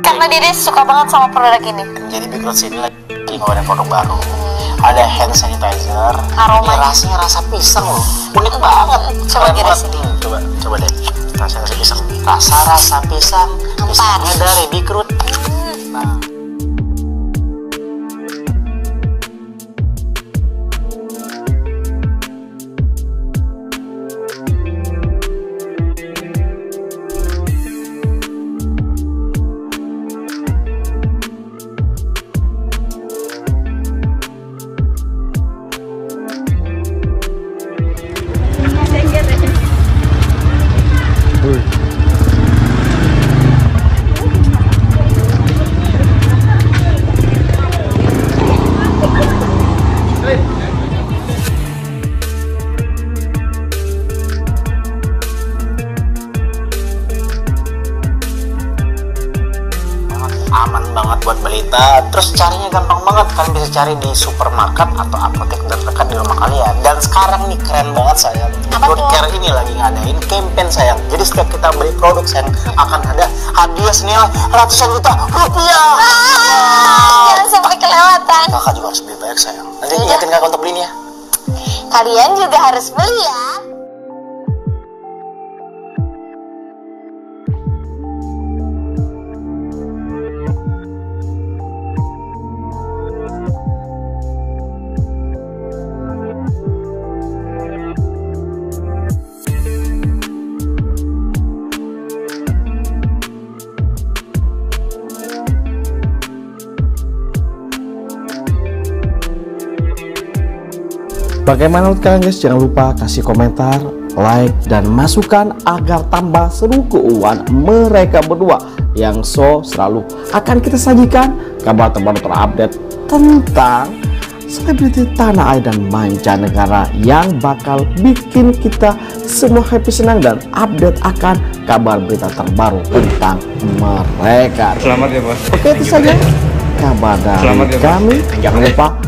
Karena Dede suka banget sama produk ini. Jadi Big Roots ini lagi ngeluarin produk baru. Ada hand sanitizer. Aromanya. Ini rasanya rasa pisang loh. Unik banget. Coba Keren kira banget. sini. Hmm, Coba, coba deh. Rasa rasa pisang. Rasa rasa pisang. Pisangnya dari Big. Aman banget buat balita terus carinya gampang banget kalian bisa cari di supermarket atau apotek terdekat di rumah kalian dan sekarang nih keren banget sayang Apa Food tuh? Care ini lagi ngadain campaign sayang jadi setiap kita beli produk sayang akan ada hadiah senilai ratusan juta rupiah Jangan sampai kelewatan. kakak juga harus beli banyak sayang nanti Iya. ingetin kakak untuk belinya Kalian juga harus beli ya. Bagaimana menurut kalian guys? Jangan lupa kasih komentar, like, dan masukan agar tambah seru keuangan mereka berdua yang so selalu akan kita sajikan kabar terbaru terupdate tentang selebriti tanah air dan mancanegara yang bakal bikin kita semua happy senang dan update akan kabar berita terbaru tentang mereka. Selamat ya bos. Oke itu saja kabar dari Selamat ya, Bos. kami. Jangan lupa